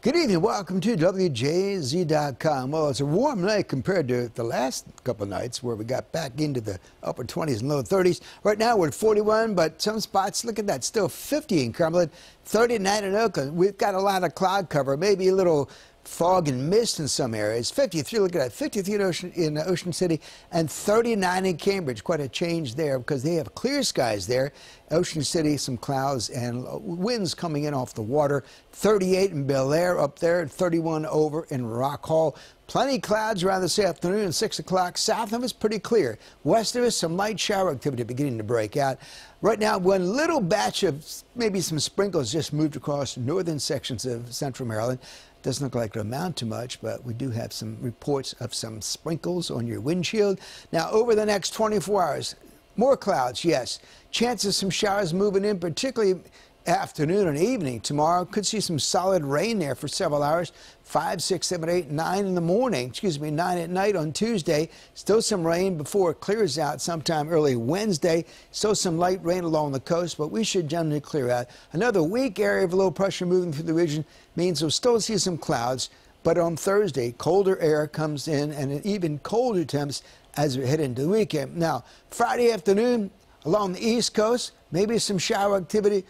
Good evening. Welcome to WJZ.com. Well, it's a warm night compared to the last couple nights where we got back into the upper 20s and low 30s. Right now we're at 41, but some spots, look at that, still 50 in Cumberland, 39 in Oakland. We've got a lot of cloud cover, maybe a little fog and mist in some areas. 53, look at that, 53 in Ocean, in Ocean City and 39 in Cambridge. Quite a change there because they have clear skies there. Ocean City, some clouds and winds coming in off the water. 38 in Bel Air up there, 31 over in Rock Hall. Plenty clouds around this afternoon, at 6 o'clock. South of us, pretty clear. West of us, some light shower activity beginning to break out. Right now, one little batch of maybe some sprinkles just moved across northern sections of central Maryland. Doesn't look like it'll amount to much, but we do have some reports of some sprinkles on your windshield. Now, over the next 24 hours, more clouds, yes. Chances some showers moving in, particularly afternoon and evening tomorrow. Could see some solid rain there for several hours. 5, 6, 7, 8, 9 in the morning. Excuse me, 9 at night on Tuesday. Still some rain before it clears out sometime early Wednesday. Still some light rain along the coast, but we should generally clear out. Another weak area of low pressure moving through the region means we'll still see some clouds. But on Thursday, colder air comes in and even colder temps as we head into the weekend. Now, Friday afternoon along the East Coast, maybe some shower activity.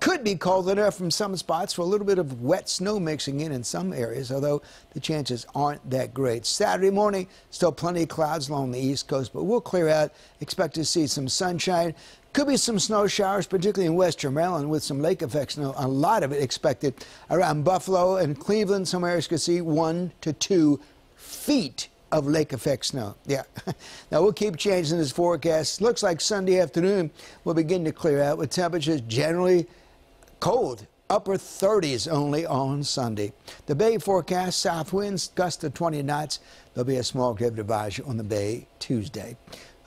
Could be cold enough from some spots for a little bit of wet snow mixing in in some areas, although the chances aren't that great. Saturday morning, still plenty of clouds along the east coast, but we'll clear out. Expect to see some sunshine. Could be some snow showers, particularly in western Maryland, with some lake effect snow. A lot of it expected around Buffalo and Cleveland. Some areas could see one to two feet of lake effect snow. Yeah. now we'll keep changing this forecast. Looks like Sunday afternoon will begin to clear out with temperatures generally Cold, upper 30s only on Sunday. The Bay forecast south winds gust to 20 knots. There'll be a small device on the Bay Tuesday.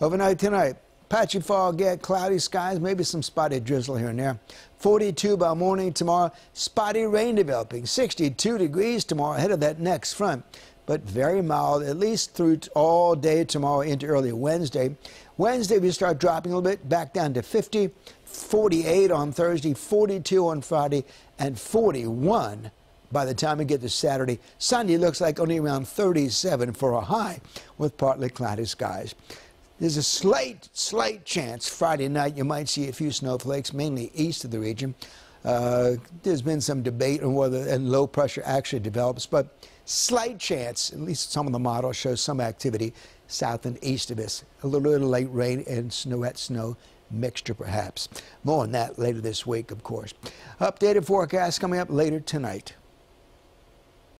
Overnight tonight, patchy fog, yet cloudy skies, maybe some spotty drizzle here and there. 42 by morning tomorrow, spotty rain developing. 62 degrees tomorrow ahead of that next front, but very mild, at least through all day tomorrow into early Wednesday. Wednesday, we start dropping a little bit, back down to 50. 48 on Thursday, 42 on Friday, and 41 by the time we get to Saturday. Sunday looks like only around 37 for a high with partly cloudy skies. There's a slight, slight chance Friday night you might see a few snowflakes, mainly east of the region. Uh, there's been some debate on whether and low pressure actually develops, but slight chance, at least some of the models show some activity south and east of us. A little bit of late rain and snow at snow mixture perhaps. More on that later this week, of course. Updated forecast coming up later tonight.